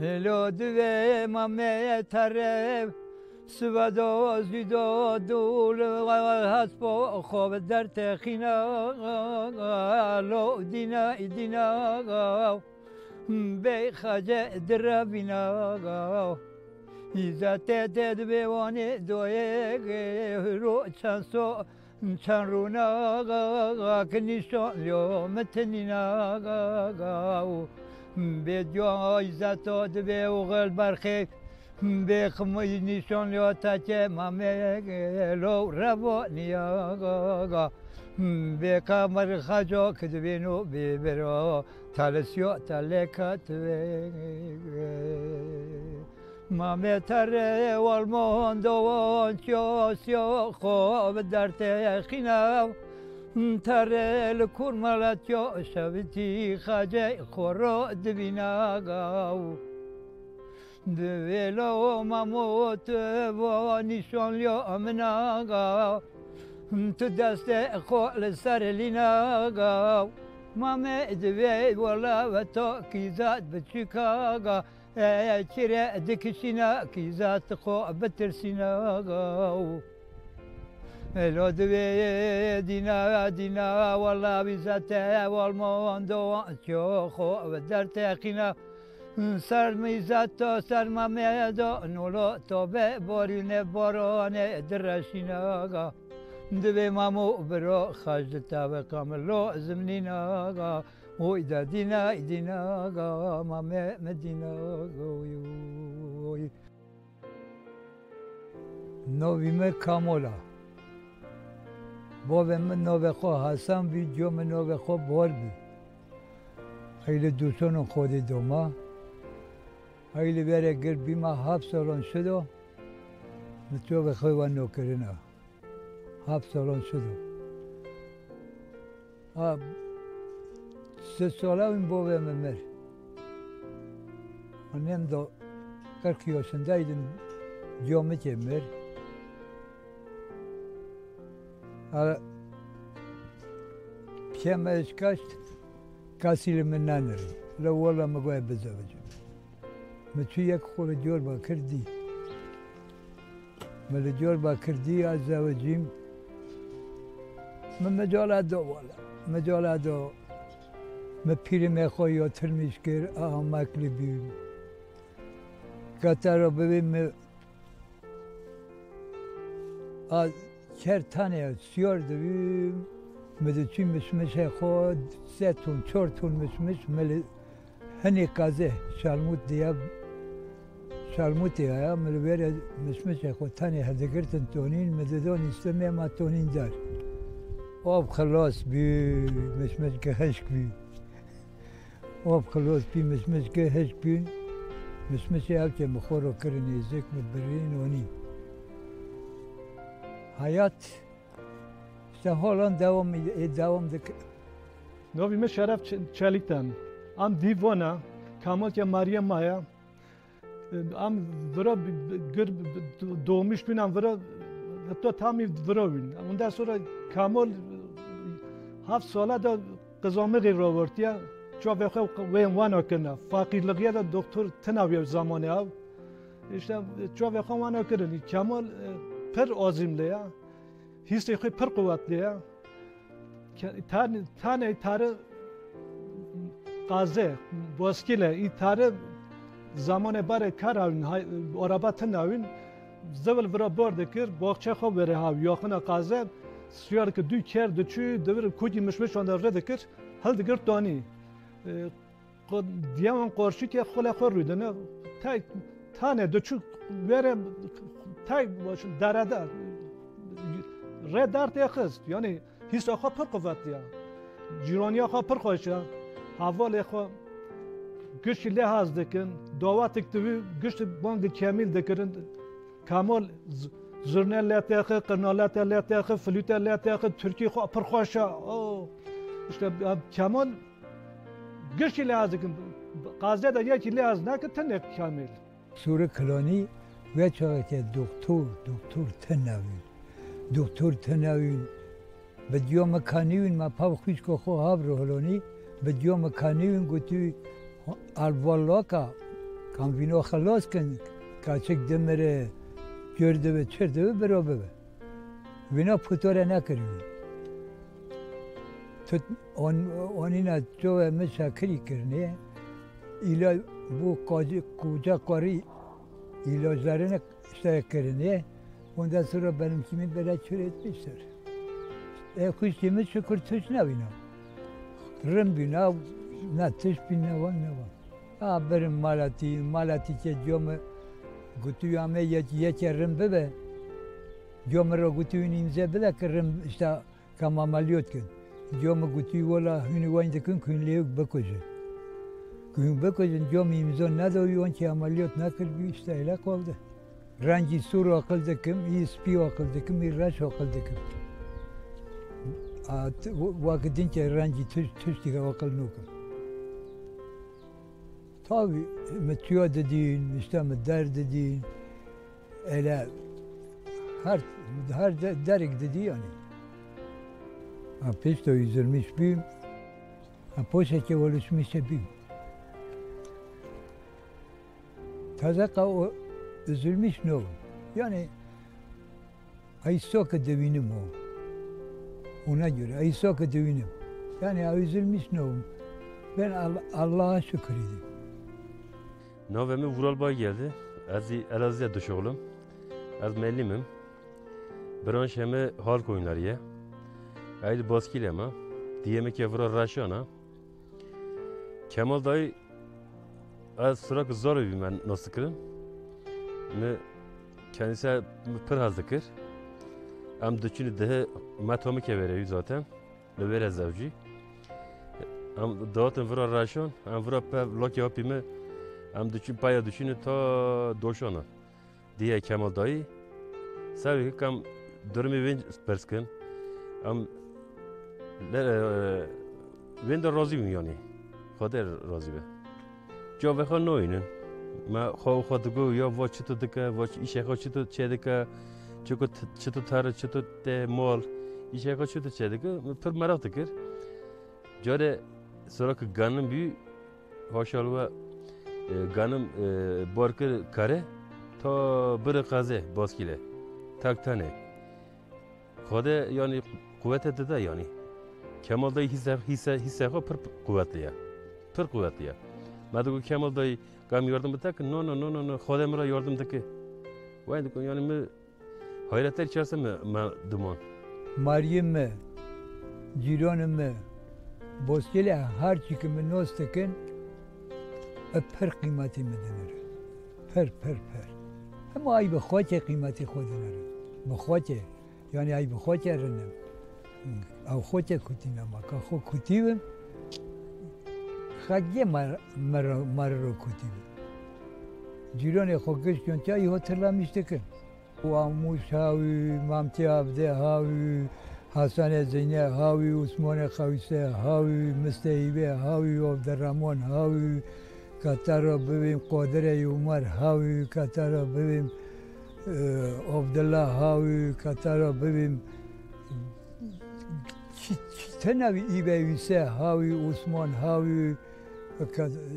هلو دوی مامه تره سودا زیدا دول هست با خواب در تخینا لو دینا دینا به خجه در بینا ایزت تد بیوانه دوی رو چند سو چند رونا کنیشان لیو متنینا به جای زتاد به اوغل برخی به خمی نیشان یا تچه مامه لو روانیا به کمر خجا کدوینو به برا تلسیو تلکت مامه تره والمان دوان چیا سیا خواب در تخینم تره لکور ملت یا شبتی خجه خورا دبینا گاو دویلا مموت و نیشان لیا امنا گاو تو دست خول سر لینا گاو مامه دوی والا و تو کیزات بچکا گاو چرا دکشینا خو بترسینا گاو لو دوی دینا دینا والله بیزته والمان دو چو خو در تقینا سر می‌زد تا سر ممیدا نولو تا به بارین باران درشینا دوی مامو برو خجد تا به کاملو زمنینا اوی دا دینا دینا مامه مدینا نویمه کامولا باب من خو حسن بی نو خو بار بی. خیلی دوستان خود دوما خیلی بره گر بی ما هفت سالان شد تو به خوی و نوکرنا هفت سالان شد سه ساله این باب من مر. من دا کرکی yaşında idim cami mer Ara پیامش کشت کسی من ننرم لو والله ما ما تو یک خور جور با کردی ما جور با کردی از زوجیم ما مجال دو والا مجال دو ما پیر می‌خوای یا ترمیش گر آها مکلی بیم کتر رو ببین از چهر تنه سیار دویم مدچی مشمش خود سه تون چهار تون مشمش مل هنی کازه شالموت دیا شالموت دیا مل بره مشمش خود. تنه هدگرتن تونین مددون استمه ما تونین دار. آب خلاص بی مشمش که هشک بی. آب خلاص بی مشمش که هشک بی. مشمش أو که مخورو کرنی زک مدبرین ونی حیات. تا حالا دوام می دوام دکه نویم شراب چالیتان ام دیونا، کامل که ماریا مایا ام ورا گر دومیش کن ورا اب تو تامی ورا وین اون دست ورا کامل هفت ساله دو قزام غیر روابطیا چه به خو قوین وان کنن فقیر لگیا دکتر تنایی زمانی او اشته چه به خو وان کردنی کامل پر azimliye, hissi xwe per quvvetliye. Tane tarı qaze, boskile, î tarı zamanê barê kar awin, araba tin awin, zevil vira bar dikir, baxçe xwe were hav, yaxina qaze, siyar ki du ker diçû, divir kutî mişmiş wanda rê dikir, hel digir danî. Diyawan qarşîkê xwele xwe rûdine, tane diçû were تای باشن درده ره درد خست؟ یعنی حس آخا پر قوتیه جیرانی آخا پر خوشه حوال خو گشت لحاظ دکن. دعوت اکتوی گشت بانگ کمیل دکرن. کامل زرنه لاتیخه قرنالات لاتیخه فلوت لاتیخه ترکی خو پر خوشه او işte Kemal gırşı lazım. Gazze'de yeki lazım. Ne ki tane kamil. Sure Klani و چاقه که دکتر دکتر تنوین. دکتر تنوین به دیو مکانیوین ما پاو خوش که خو هاب رو هلونی به دیو مکانیوین گوتی الوالا که کام وینا خلاص کن کاچک دمره گرده به چرده به برا ببه. وینا پوتوره نکردی تو آن آنینا جو مشکری کرنه ایلا بو قاضی کوجا قاری ilaçlarını sayıklarını ondan sonra benim kimi böyle çür etmişler. E kuş kimi şükür tüş ne bina. Rın bina, ne tüş bina var ne var. A benim malati, malati ke diyorum gutuyame yeçe rın bebe. Diyorum ro gutuyun imze bile kırın işte kamamaliyot gün. Diyorum ola hünüvayn dıkın künleyük bakıcı. Gümbekozun camiimizon ne doyuyon ki ameliyat ne kırgı işteyle koldu. Rengi sur akıldıkım, ispi akıldıkım, irraç akıldıkım. Vakitin ki rengi tüz tüz diye akılnukım. Tabi metiyo dediğin, işte der dediğin, ele her her derik dedi yani. A peşto izirmiş büyüm, a poşeke oluşmuş büyüm. Taze o üzülmüş ne olur? Yani Aysoka devinim o. Ona göre Aysoka devinim. Yani üzülmüş ne olur? Ben Allah'a şükür edeyim. Navemi Vuralbay geldi. Az Elazığ'a düş oğlum. Az mellimim. Branş heme halk oyunları ye. Aydı baskil ama. Diyemek ya vurar raşana. Kemal dayı sıra zor bir ben nasıl kırım. Me kendisi pır hazdıkır. Am düşünü de matomu kevere zaten. Le vere zavci. Am dağıtın vura raşon. Am vura pe loki yapımı. Am düşün paya düşünü ta doşona. Diye Kemal dayı. Sabi ki kam durmi vin perskin. Am vin de razı mı yani? Kader razı be. jovecha nóinen má chóchad aú jo bhhaitiú acha bh i sé choisiú téadacha tu go tutar tu de máil i sé choisiú téadacha pur marachtagur Jo de soracha ganan bú háseáha ganan borgur care tá bir qaze boskile taktane xode yani kuvvet de yani kemalda hisse hisse hisse pir kuvvetli ya pir kuvvetli ya بعد گفت کمال دایی گام yardım بده که نه نه نه نه خودم را yardım ده که وای دکن یعنی می hayretler içerisinde mi, mi duman? Meryem mi, ciranım mi, boskele her çıkımı nostekin e per kıymeti mi denir? Per per per. Ama ay be khote kıymeti khodenir. Be khote. Yani ay be khote renem. Av khote kutinam. Ka kho kutivim. خگه مر, مر, مر رو کتی جیران خوکش کن چه ای هترلا میشته کن و آموش هاوی مامتی عبده هاوی حسن زینه هاوی عثمان خویسه هاوی مستهیبه هاوی عبدالرحمن هاوی کتر را ببین قادر عمر هاوی کتر را ببین عبدالله هاوی کتر را ببین. تنوی؟ ای بیویسه عثمان هاوی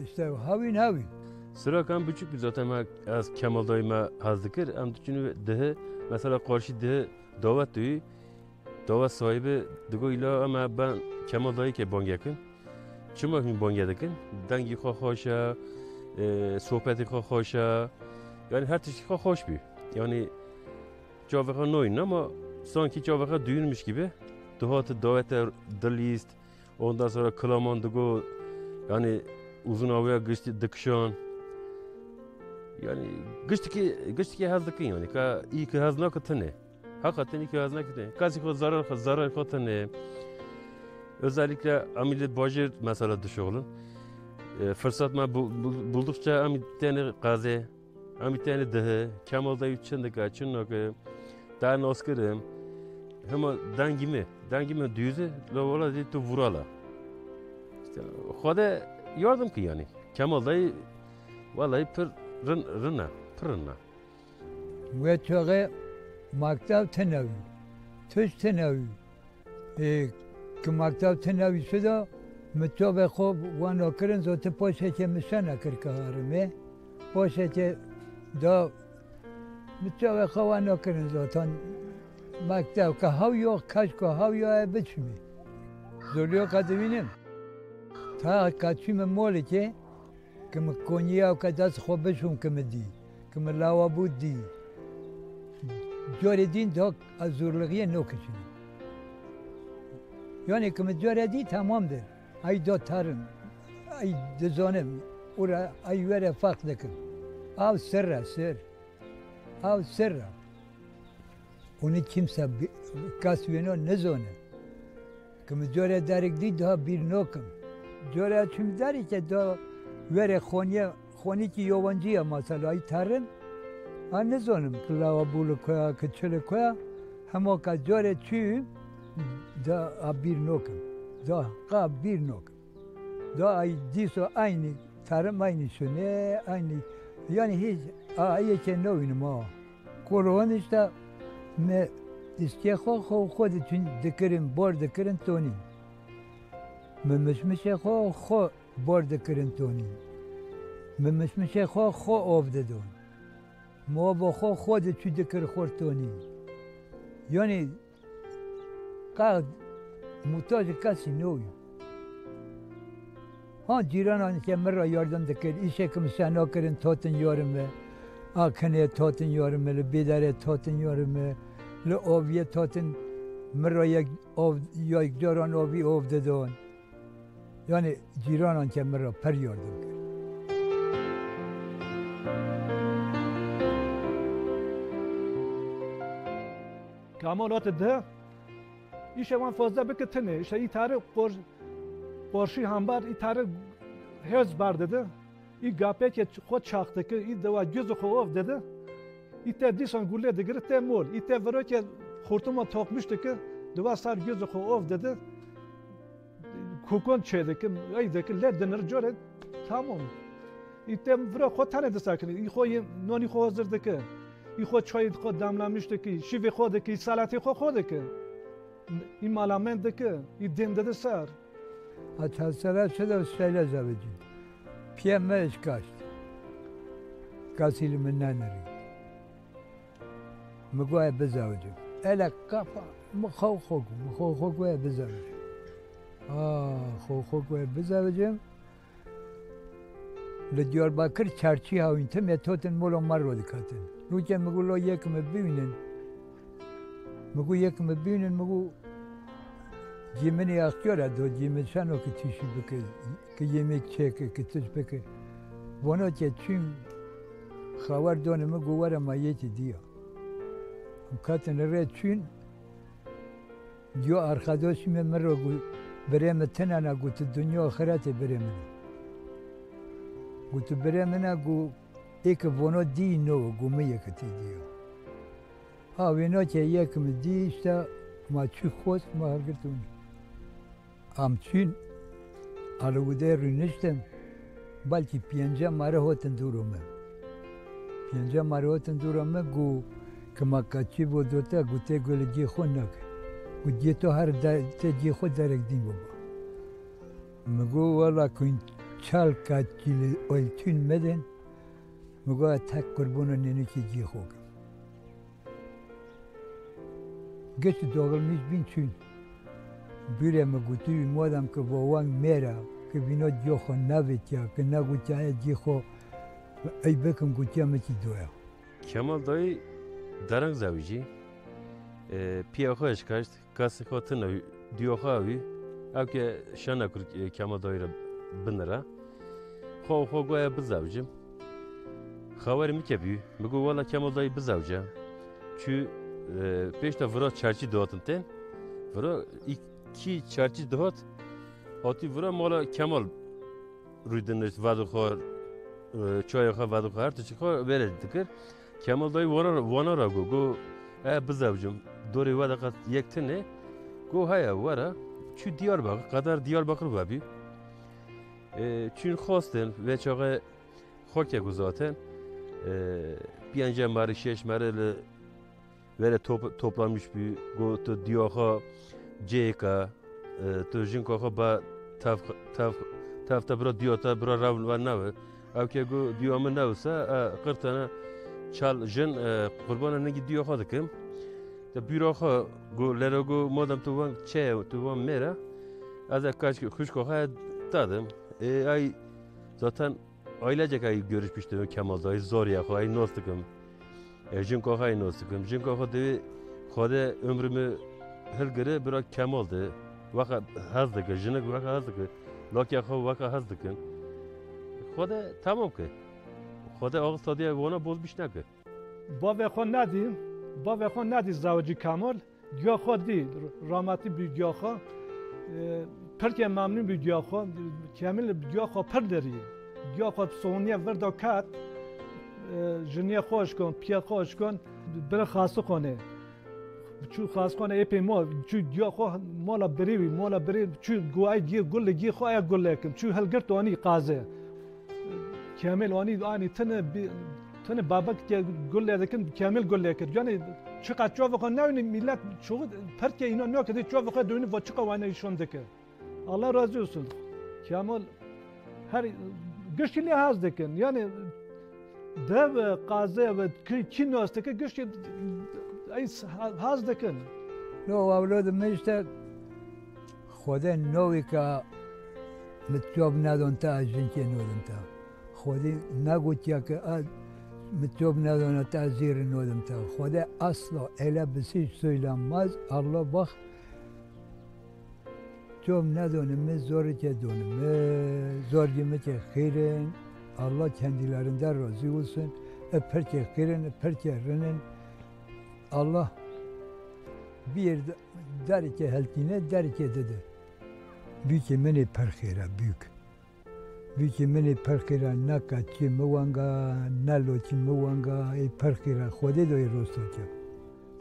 işte havin havin. Sıra kan küçük bir zaten az Kemal dayıma hazdıkır. Am düşünü dehe mesela karşı dehe davet duyu. Davet sahibi digo ila ama ben Kemal dayı ke bang yakın. Çuma gün bang yakın. Dengi xo hoşa, sohbeti xo hoşa. Yani her tişi xo hoş bir. Yani cavaka noyun ama sanki cavaka düğünmüş gibi. Duhatı davete dilist. Ondan sonra klaman digo Yani uzun havaya geçti dıkşan. Yani geçti ki geçti ki haz dıkın yani ka iyi ki haz nakıtını. Hakikaten iyi ki haz nakıtını. Kazi ko zarar zarar kotını. Özellikle amide bajir mesela düşüğün. E, ee, fırsat mı bu, bu, buldukça amide tane gazi, amide tane daha Kemal dayı için de kaçın nakı. Daha nasıl hem dengimi, dengimi düzü, lavala dedi tu vurala. İşte Xoda yardım ki yani. Kemal dayı vallahi pır rın, rına, pırına. Ve çoğu maktab tenavi, tüş tenavi. E, ki maktab tenavi şuda متو به خوب وان آکرن زوت پاشه که مشن اکر که هارمه باشه که دا متوقع خواه نکنن زاتان مکتب که هاو یا کش که هاو یا بچمی زولیا قدمینم تا کچیم مولی که که مکنیا که دست خوب بشون که دی که لاوا بود دی جور دین دا از زورلغی نو کشیم یعنی که جور دی تمام ده ای دا ترن ای دزانم او را ای وره فقط دکن او سر سر او سر اونی kimse kas vino ne zone. Kım jore derek di daha bir nokum. جوره چمیداری که دا ور خونی خونی کی یوانجی هم مثلا ای ترن هم نزانم که لوا بول کویا که چل کویا هما که جوره چی دا بیر نوکم. دا قاب بیر نوکم. دا ای دیسو اینی ترم اینی شنه اینی. یعنی هی آیه که نوین ما کورونش دا می اسکی خو خو خود چون دکرین بار دکرین تونین. میشه خو خو بار دکرین تونی. میشه خو خو آب دادون. ما با خو خود چو دکر خور تونی. یعنی قد محتاج کسی نوی. ها جیران که من را یاردم دکر ایشه که مسنا کرن تاتن یارمه آکنه تاتن یارمه بیداره تاتن یارمه ل آوی تاتن مرا یک آو یک جاران آوی آب دادن Yani giranan kemera per yardım. Kamalat da işe van fazla beketene işe itare kor korşi hambar itare hez bar dedi. İ gape ki xo çaxtı ki i deva göz xov dedi. İte disan gulle de girte mol. İte vero ki xurtuma takmıştı ki deva sar göz xov dedi. کوکون چه که ای دکه لد دنر جوره تمام ایته ورا خود تنه دسا کنه ای خو نانی خو حاضر دکه ای خو چای خود دملمشته که شیوه خود که سلاتی خو خود که این مالامن دکه ای دم دده سر Atasara şöyle söyle zavacı. Piyeme iş kaçtı. Kasil neneri. مگوی بزوجم الا کافا مخو خوک مخو خوک بزوجم خو خوک وی بزوجم. لدیار باکر چرچی هاوین تم یتوتن مولو مر رو دکاتن. روچه مگو لو یکم ببینن. مگو یکم ببینن مگو جیمنی اختیار دو جیمن شنو که تیشی بکه که yemek çeke که تش بکه. وانا که چون خبر دانه مگو ورم یتی دیا. کاتن ره چون جو arkadaşım من رو بریم تنانا گوت دنیا آخرت بریم. گوت بریم نه گو ایک وانو دی نو گو می یکتی دیو. ها وینا که یکم دی işte ما چی خوست؟ ما هرگتون. ام چین aluvde rünüştem balki piyanca mare hoten durumu. Piyanca mare hoten durumu gu کما کچی بود دوتا گوته گل جی خو نک گو جی تو هر در ته جی خو درک دین بابا مگو والا کوین چال کچی اولتون مدن مگو تک قربون نینو که جی خو گشت دوغل میش بین چون بیره مگو توی مادم که با وانگ میره که بینا جی خو نویتیا که نگو چای جی خو ای بکم گو چای مچی دویا Kemal dayı درنگ زوجی پیا خوش کشت kasi hotina dioxavi avke şana kur e, kema doyra binira xo xo goya bizavcim xavar mi kebi mi valla kema doy bizavca çü e, peşte vura çarçi doğatın ten vura iki çarçi doğat Ati vura mala kemal rüdünür vadı xor e, çay xor vadı xor tu xor verir dikir. Kemal doy vana vana ragu gu e bizavcim dori vada kat yektine go haya vara çü Diyarbakır kadar Diyarbakır babi e, çün khosten ve çoğu xoke guzaten e, piyanca mari şeş marele vere top, toplanmış bir go to diyoha ceka to jinko ba taf taf taf ta bro diyota bro ravl var nave او که گو دیو من نوسا قرتنا چال جن قربان نگی të byroha go lerago modam të vëm çe të vëm mera aza kaç kuşkoha tadım e, ay zaten ailecek ay görüşmüştüm Kemal dayı zor ya ay nostıkım e, jin jinko hay nostıkım jinko ha devi kode ömrümü hılgırı bırak Kemal'dı vaka hazdıkı jinik vaka hazdıkı lokya ha vaka hazdıkın kode tamam ki kode ağız tadıya ona bozmuş ne ki Babe kon ne diyeyim? با خود ندی زوجی کمال گیا خود دی رامتی بی گیا خود پر که ممنون بی گیا خود کامل گیا خود پر داری گیا خود سونیه وردا کات جنیه خوش کن پیا خوش کن بر خاصه کنه چو خاص کنه اپی ما چو گیا خو مالا بریوی مالا بری چو گوای گی گل گی خو ای گل لکم چو هلگرت آنی قازه کامل آنی آنی تنه تن بابک گل دکن کامل گل کرد یعنی چقدر جو وقت نه این ملت چقدر پرت که اینا نه که جو وقت دونی و چقدر وانه ایشون دکه. الله راضی olsun کامل. هر گشتلی هاز دکن یعنی دب قازه و کی نوست که گشت ایس هاز دکن لو اولاد مجد خدا نوی که متجاب ندون تا جنکی ندون تا خودی نگوتیا که متجاب ندان تا از زیر نودم تا خدا اصلا اله بسیش söylenmez Allah bak جاب ندانم zor که دونم zor که خیرن Allah kendilerinden razı olsun. Eperke kirin, eperke rinin. Allah bir derke heltine derke dedi. Büyük meni perkhira büyük. Büyük meni perkhira ne kaçı muvanga, ne loçi muvanga, e perkhira khode doy rostoçu.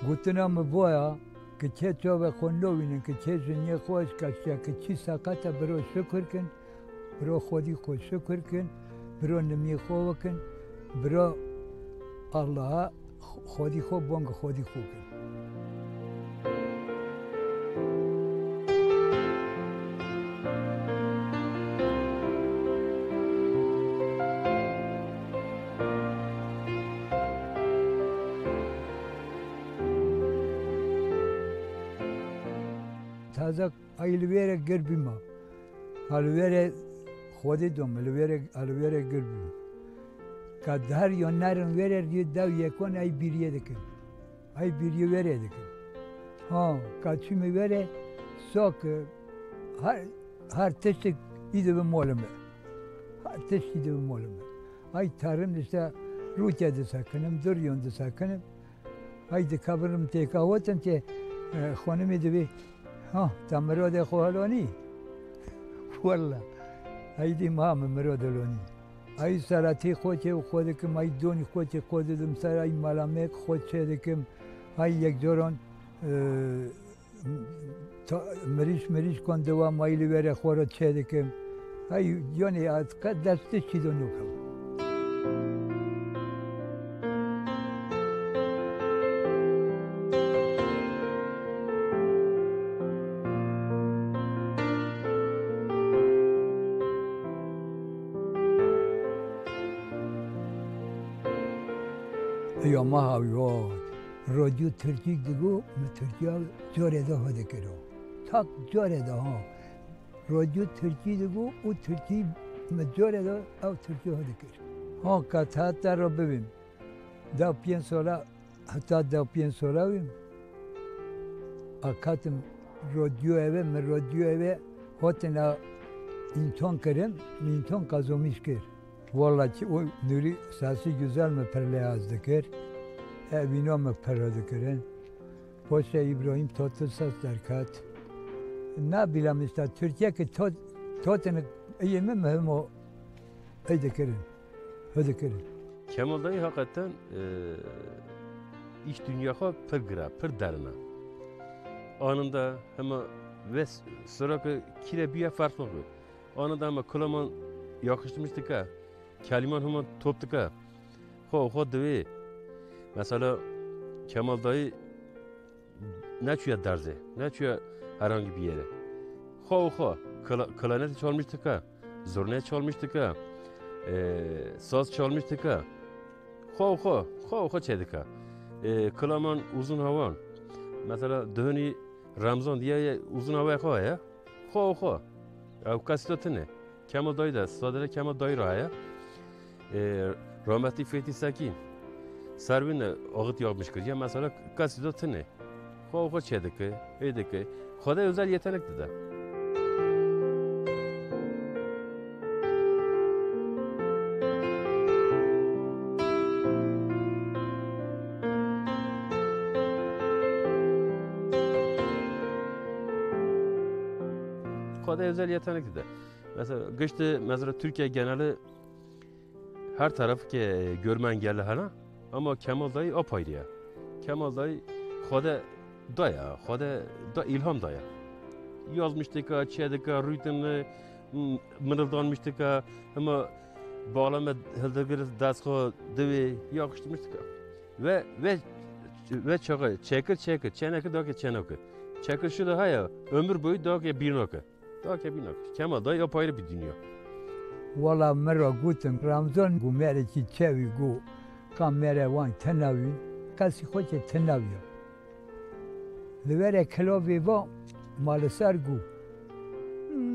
Gutuna mı boya که چه به خون نوینن که چه زنی خوش کشیا که چی ساکت برو شکر کن برو خودی خود شکر کن برو نمی خو کن برو الله خودی خود بانگ خودی خو کن تازه ایلویره گربی ما الویره خودی دوم الویره الویره گربی که در یا نرن ویره دی دو یکون ای بیریه دکن ای بیریه ویره دکن ها که چی می ویره ساک هر هر تشت ایده به مالمه هر تشت ایده به مالمه ای tarım işte Rusya'da sakınım, Duryon'da sakınım. Haydi kabırım teka otan ki خانم دوی ها تا مراد خوالانی والله ایدی ما هم مراد لانی ای سراتی خود و خود کم ای دونی خود دم سر ای ملامک خود چه دکم ای یک جوران مریش مریش کن دوا مایلی وره خورا چه دکم ای یعنی از قد دسته چی دو نکم Mahavyo. Radyo Türkçük digo, Türkçe Core'de hadi kero. Tak Core'de ha. Radyo Türkçük digo, o Türkçe Core'de av Türkçe hadi kero. Ha kathatta Rabbim. Dapyen sonra, hatta dapyen sonra bim. Akatım radyo eve, me radyo eve, hotena inton kerem, inton kazomiş ker. Vallahi o nuri sesi güzel mi perle yazdı ker. وینامک پراده کرن پشت ابراهیم تاتساس در کات نه بیلم است ترکیه که تات تاتن ایمه مهم و ایده کرن هده کرن Kemal dayı hakikaten e, iş dünyaya pır gira, pır derine. Anında hemen ve sırakı kire bir fark oldu. Anında hemen kulaman yakıştırmıştık ha. Keliman hemen toptuk ha. Ho ho devi. Mesela Kemal dayı ne çüye derze, ne çüye herhangi bir yere. Ho ho, klaneti çalmıştık ha. Zurne çalmıştık ha. saz çalmıştık ha. Xo xo, xo xo çedik ha. Klaman uzun havan. Mesela döni Ramzan diye uzun hava xo ya. Xo xo. Ev kasitotine. Kemal dayı da, sadece Kemal dayı raya. Rahmetli Fethi Sakin. سروین آقت یاب مشکل یا مثلا کسی دو تنه خواه خود چه دکه ای دکه خدا یوزر یه özel yetenekli de. Mesela geçti mesela Türkiye geneli her tarafı ki görme engelli hala اما کمال دای آپایریه کمال دای خود دایا خود دا الهام دایا yazmıştı ki, çeydi ki, rüytünü mırıldanmıştı ki, ama bağlama hıldıgır dastı devi yakıştırmıştı ki. Ve ve ve çakı, çekir çekir, çenekir daki çenekir. Çekir şu da haya, ömür boyu daki bir nakı. Daki bir nakı. Kemal da yapayrı bir dünya. Valla merhaba, guten Ramzan, gümeri çiçeği gümeri. کام میره وان تنوی کسی خوشه تنوی لوره کلو بی با مال سر گو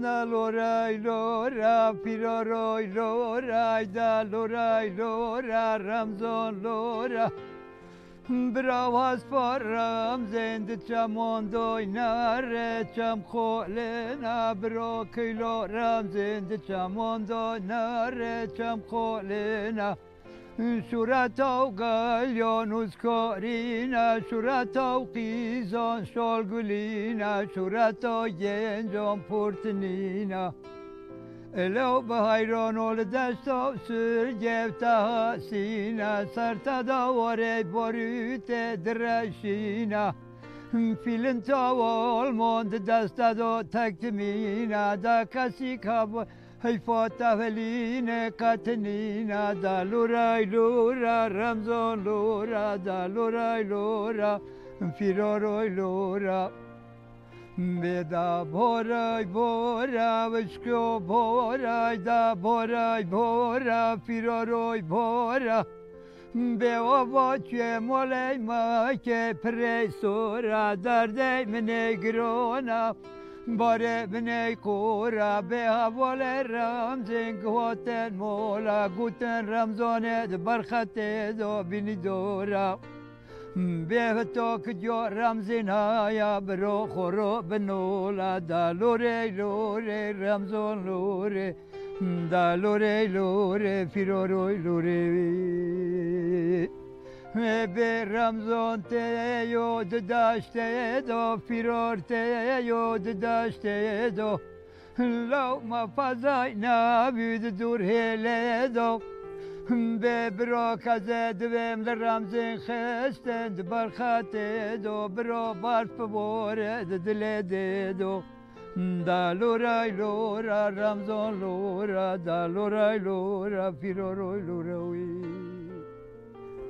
نلورای لورا پیرا روی لورا دلورای لورا رمزان لورا براو از پارم زنده چمان دوی نره چم خوله نبرو کلورم زنده چمان دوی نره چم خوله نبرو سرعت او گلیان از کاری نشورت او کیزان شالگلی نشورت او یهندام پرت نی نا الو به های رانول دست او سر جفت ها سی نا سرت داوری بریت درشی نا فیلنت او آلمان دست داد تخت می نا دکسی هی فوت هلیه کاتینا دلورا ای لورا رمضان لورا دلورای لورا فیروز لورا به دا بورا وشکو بورای دا بورای بورا فیروز بورا به آب آتش مال که پری سورا در ده منگر Bare mene kora be havale ramzin ghoten mola guten ramzone de barkhate do binidora به تو که جو رمزین هایا برو خورو بنولا دا لوره لوره رمزون لوره دا لوره لوره لوره به رمزون ته یود داشته دو فیرور ته یود داشته دو. لو ما فضای نبید دور هله دو. به برا دویم در رمزین خستند برخط دو. برا برف بورد دل دو. دا لورای لورا رمزان لورا دا لورای لورا فیرو روی لوروی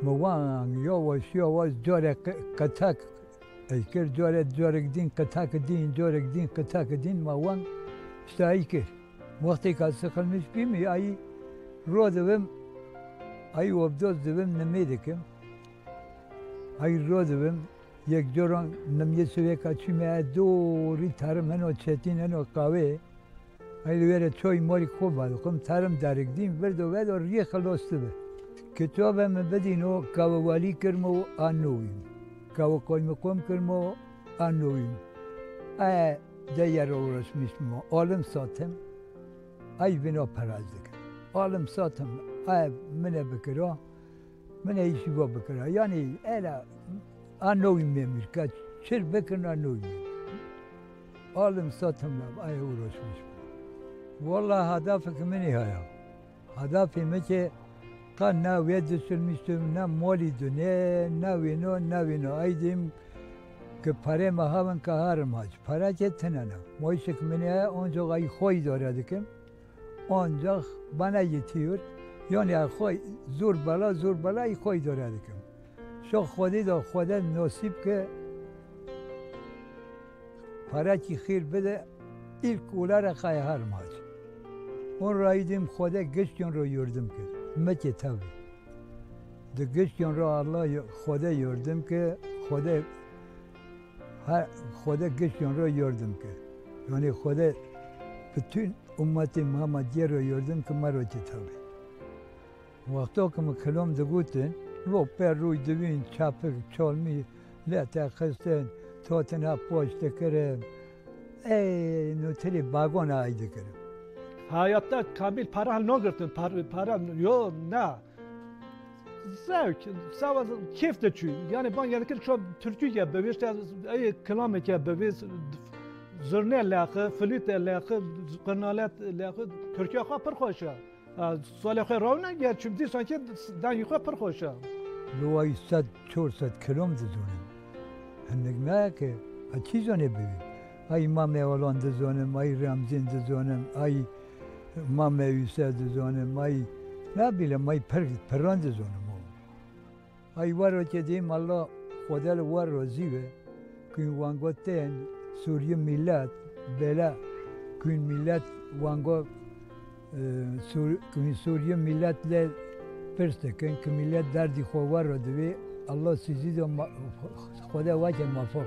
موان یو شو و جور کتک اشکر جور جور دین کتک دین جور دین کتک دین موان شتای کر وقتی که سخن مش ای رو دویم ای و بدوز دویم نمیده کم ای رو دویم یک جوران نمیده سوی کچی می دو ری ترم هنو چتین ای لویره چوی ماری خوبه بادو کم ترم درگ دیم ورد بدو ری خلاص بود کتاب هم بدین و که ولی کرم و آن نویم که و قایم قوم آن نویم ای دیار رو رسمیش ما؟ آلم ساتم. ای بنا پراز دکر آلم ساتم. ای بکر بکرا؟ من ایشی با بکر بکرا. یعنی ایلا آن نویم میمیر. که چر بکر آن نویم آلم ساتم. لب ای او رسمیش ما؟ والا هدف که منی هدفی مکه ki kan ne ve düşünmüştüm ne moliydu ne ne vino ne vino aydım که پره ما هون که هر ماج پره که تنانا که منه آنجا ای خوی داره دکم آنجا بنا یتیور یعنی خوی زور بلا زور بلا ای خوی داره دکم شو خودی دا خدا نصیب که پره که خیر بده ایل کولا را خواهی هر ماج اون رایدیم خدا گشتون رو یردم کرد مکه ده گشتون رو الله خدا یردم که خدا هر خدا گشتون رو یردم کرد یعنی خدا bütün امت محمدیه رو یردم که مرا چه تابی وقتا که من کلام ده گوتن رو پر روی دوین چپک چالمی لحظه خستن تا تنها پشت کرم ای نوتری باگان آیده کرم. Hayatta Kamil para nagirtin para, para yo ne zevk sava keyif de çü yani ben yani ki şu Türkiye beviş ay kelam ki beviş zırne laqı flüt qırnalat laqı Türkiye xo per xoşa سال خیر راو نگه چون sanki dan yukarı per xoşa لوای صد چور صد کلوم دزونم هنگ نه که چی زنه ببین ای مام اولان دزونم ای رمزین دزونم ای مام یوسف دزونم ای نه بیلم ای پر پران دزونم ای ورو که دیم الله خودل ور روزیه که وانگو تن سوریه ملت بلا که ملت وانگو سور که سوریه ملت ل پرستکن که ملت دردی خوار رو دوی سیزی دو خدا وجه موفق